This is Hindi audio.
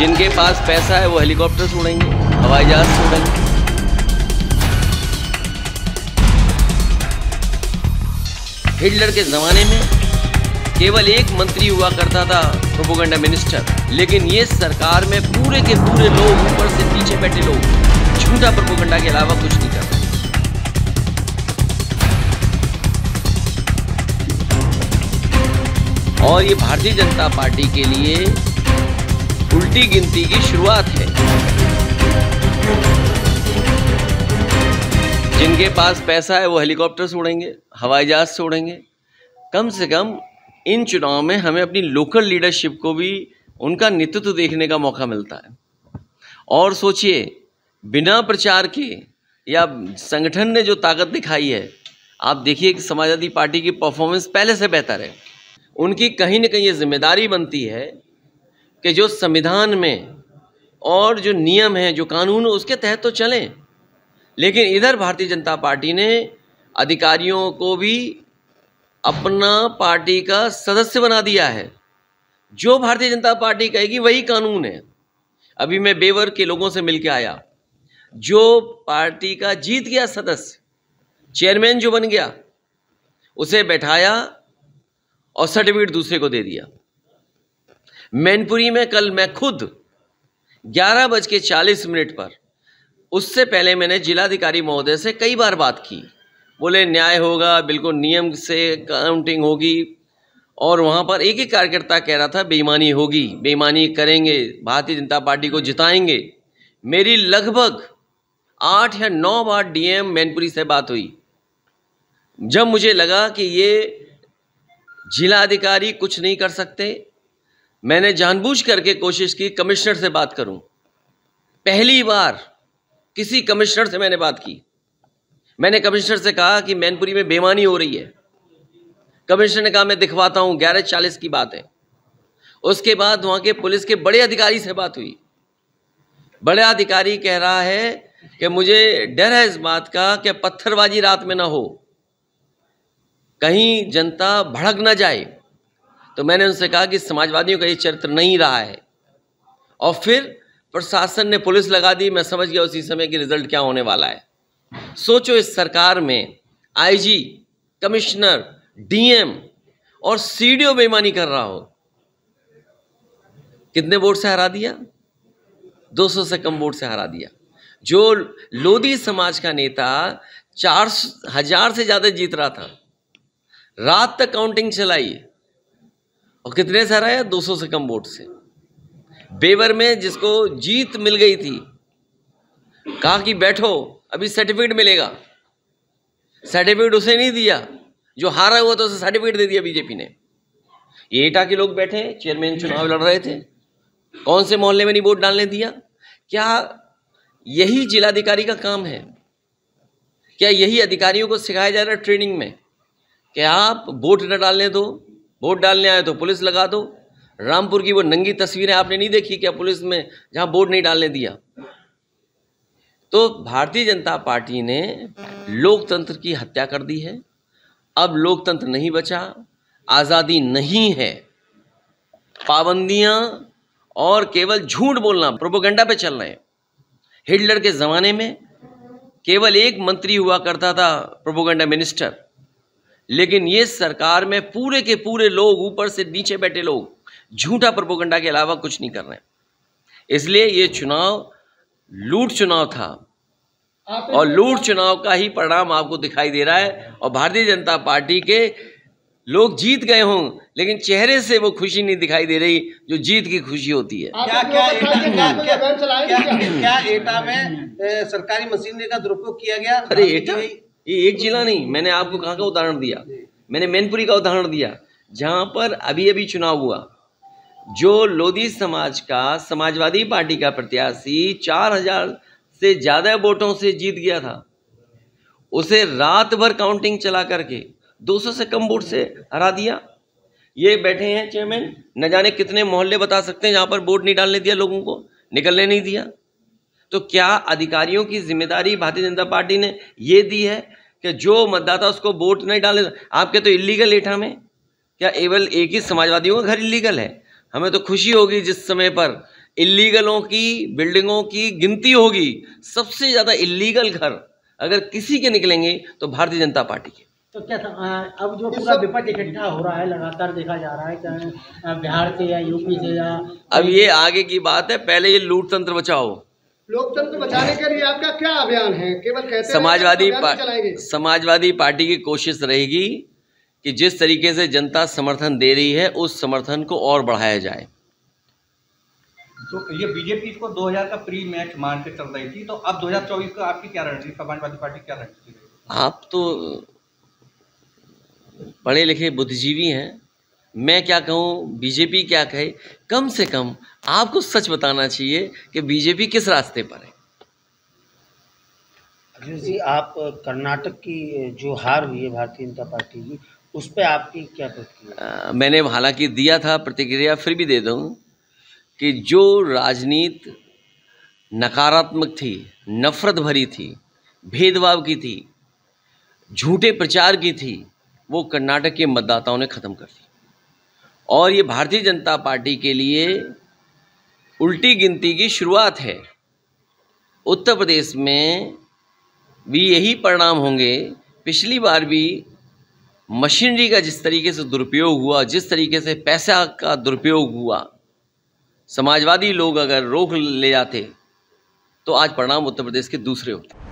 जिनके पास पैसा है, वो हेलीकॉप्टर उड़ेंगे हवाई जहाज़ से उड़ेंगे। हिटलर के जमाने में केवल एक मंत्री हुआ करता था प्रोपोगंडा मिनिस्टर लेकिन ये सरकार में पूरे के पूरे लोग ऊपर से पीछे बैठे लोग। झूठा प्रोपोगंडा के अलावा कुछ नहीं कर रहे और ये भारतीय जनता पार्टी के लिए उल्टी गिनती की शुरुआत है। जिनके पास पैसा है, वो हेलीकॉप्टर से उड़ेंगे, हवाई जहाज़ से उड़ेंगे। कम से कम इन चुनाव में हमें अपनी लोकल लीडरशिप को भी, उनका नेतृत्व देखने का मौका मिलता है। और सोचिए, बिना प्रचार के या संगठन ने जो ताकत दिखाई है, आप देखिए कि समाजवादी पार्टी की परफॉर्मेंस पहले से बेहतर है। उनकी कहीं ना कहीं ये ज़िम्मेदारी बनती है कि जो संविधान में और जो नियम हैं, जो कानून है, उसके तहत तो चलें। लेकिन इधर भारतीय जनता पार्टी ने अधिकारियों को भी अपना पार्टी का सदस्य बना दिया है। जो भारतीय जनता पार्टी कहेगी, वही कानून है। अभी मैं बेवर के लोगों से मिलकर आया। जो पार्टी का जीत गया सदस्य, चेयरमैन जो बन गया, उसे बैठाया और सर्टिफिकेट दूसरे को दे दिया। मैनपुरी में कल मैं खुद ग्यारह बज के चालीस मिनट पर, उससे पहले मैंने जिलाधिकारी महोदय से कई बार बात की। बोले, न्याय होगा, बिल्कुल नियम से काउंटिंग होगी। और वहाँ पर एक ही कार्यकर्ता कह रहा था, बेईमानी होगी, बेईमानी करेंगे, भारतीय जनता पार्टी को जिताएँगे। मेरी लगभग आठ या नौ बार डीएम मैनपुरी से बात हुई। जब मुझे लगा कि ये जिला अधिकारी कुछ नहीं कर सकते मैंने जानबूझ करके कोशिश की, कमिश्नर से बात करूँ। पहली बार किसी कमिश्नर से मैंने बात की। मैंने कमिश्नर से कहा कि मैनपुरी में बेमानी हो रही है। कमिश्नर ने कहा, मैं दिखवाता हूँ, ग्यारह चालीस की बात है। उसके बाद वहाँ के पुलिस के बड़े अधिकारी से बात हुई। बड़े अधिकारी कह रहा है कि मुझे डर है इस बात का कि पत्थरबाजी रात में ना हो। कहीं जनता भड़क ना जाए। तो मैंने उनसे कहा कि समाजवादियों का ये चरित्र नहीं रहा है। और फिर प्रशासन ने पुलिस लगा दी, मैं समझ गया उसी समय कि रिज़ल्ट क्या होने वाला है। सोचो इस सरकार में आईजी, कमिश्नर, डीएम और सीडीओ बेईमानी कर रहा हो। कितने वोट से हरा दिया? 200 से कम वोट से हरा दिया। जो लोधी समाज का नेता चार हज़ार से ज़्यादा जीत रहा था। रात तक काउंटिंग चलाई। और कितने से हराया 200 से कम वोट से। बेवर में जिसको जीत मिल गई थी, कहा कि बैठो, अभी सर्टिफिकेट मिलेगा। सर्टिफिकेट उसे नहीं दिया। जो हारा हुआ तो उसे सर्टिफिकेट दे दिया बीजेपी ने। ये एटा के लोग बैठे चेयरमैन चुनाव लड़ रहे थे। कौन से मोहल्ले में नहीं वोट डालने दिया? क्या यही जिलाधिकारी का काम है? क्या यही अधिकारियों को सिखाया जा रहा है ट्रेनिंग में? कि आप वोट न डालने दो वोट डालने आए तो पुलिस लगा दो। रामपुर की वो नंगी तस्वीरें आपने नहीं देखी क्या पुलिस में, जहाँ वोट नहीं डालने दिया? तो भारतीय जनता पार्टी ने लोकतंत्र की हत्या कर दी है। अब लोकतंत्र नहीं बचा, आज़ादी नहीं है। पाबंदियाँ और केवल झूठ बोलना, प्रोपोगंडा पे चल रहे हैं। हिटलर के ज़माने में केवल एक मंत्री हुआ करता था प्रोपोगंडा मिनिस्टर। लेकिन ये सरकार में पूरे के पूरे लोग ऊपर से नीचे बैठे लोग झूठा प्रपोगंडा के अलावा कुछ नहीं कर रहे इसलिए ये चुनाव लूट चुनाव था। और लूट चुनाव का ही परिणाम आपको दिखाई दे रहा है। और भारतीय जनता पार्टी के लोग जीत गए हों लेकिन चेहरे से वो खुशी नहीं दिखाई दे रही जो जीत की खुशी होती है। क्या क्या एटा क्या क्या क्या क्या एटा में ए, सरकारी मशीनरी का दुरुपयोग किया गया? अरे एटा ये एक जिला नहीं मैंने आपको कहाँ का उदाहरण दिया? मैंने मैनपुरी का उदाहरण दिया जहाँ पर अभी अभी चुनाव हुआ। जो लोधी समाज का समाजवादी पार्टी का प्रत्याशी चार हज़ार से ज़्यादा वोटों से जीत गया था। उसे रात भर काउंटिंग चला करके 200 से कम वोट से हरा दिया। ये बैठे हैं चेयरमैन न जाने कितने मोहल्ले बता सकते हैं जहाँ पर वोट नहीं डालने दिया लोगों को निकलने नहीं दिया। तो क्या अधिकारियों की ज़िम्मेदारी भारतीय जनता पार्टी ने ये दी है कि जो मतदाता उसको वोट नहीं डाले आपके तो इलीगल एठा में। क्या केवल एक ही समाजवादियों का घर इलीगल है? हमें तो खुशी होगी जिस समय पर इलीगलों की बिल्डिंगों की गिनती होगी। सबसे ज़्यादा इलीगल घर अगर किसी के निकलेंगे तो भारतीय जनता पार्टी के। तो क्या था अब जो पूरा विपक्ष इकट्ठा हो रहा है लगातार देखा जा रहा है चाहे बिहार से या यूपी से या अब ये आगे की बात है पहले ये लूट तंत्र बचाओ। लोकतंत्र बचाने के लिए आपका क्या अभियान है? केवल कहते समाजवादी समाजवादी पार्टी की कोशिश रहेगी कि जिस तरीके से जनता समर्थन दे रही है उस समर्थन को और बढ़ाया जाए। तो ये बीजेपी को 2000 का प्री मैच मान के चल रही थी तो अब 2024 का आपकी क्या रणनीति समाजवादी पार्टी क्या रणनीति आप तो पढ़े लिखे बुद्धिजीवी हैं। मैं क्या कहूँ बीजेपी क्या कहे? कम से कम आपको सच बताना चाहिए कि बीजेपी किस रास्ते पर है। जी आप कर्नाटक की जो हार हुई है भारतीय जनता पार्टी की उस पर आपकी क्या प्रतिक्रिया मैंने हालाँकि दिया था प्रतिक्रिया फिर भी दे दूँ कि जो राजनीति नकारात्मक थी नफरत भरी थी भेदभाव की थी झूठे प्रचार की थी वो कर्नाटक के मतदाताओं ने ख़त्म कर दी। और ये भारतीय जनता पार्टी के लिए उल्टी गिनती की शुरुआत है। उत्तर प्रदेश में भी यही परिणाम होंगे। पिछली बार भी मशीनरी का जिस तरीके से दुरुपयोग हुआ, जिस तरीके से पैसा का दुरुपयोग हुआ, समाजवादी लोग अगर रोक ले जाते तो आज परिणाम उत्तर प्रदेश के दूसरे होते।